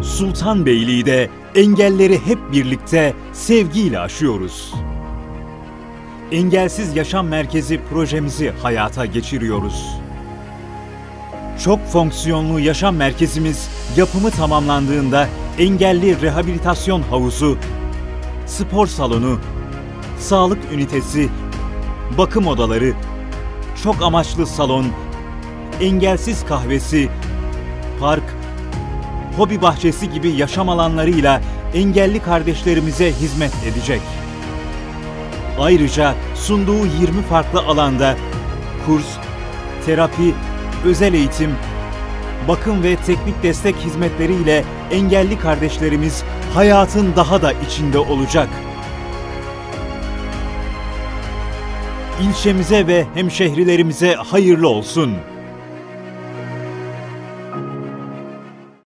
Sultanbeyli'de engelleri hep birlikte sevgiyle aşıyoruz. Engelsiz Yaşam Merkezi projemizi hayata geçiriyoruz. Çok fonksiyonlu yaşam merkezimiz yapımı tamamlandığında engelli rehabilitasyon havuzu, spor salonu, sağlık ünitesi, bakım odaları, çok amaçlı salon, engelsiz kahvesi, park, hobi bahçesi gibi yaşam alanlarıyla engelli kardeşlerimize hizmet edecek. Ayrıca sunduğu 20 farklı alanda kurs, terapi, özel eğitim, bakım ve teknik destek hizmetleriyle engelli kardeşlerimiz hayatın daha da içinde olacak. İlçemize ve hemşehrilerimize hayırlı olsun.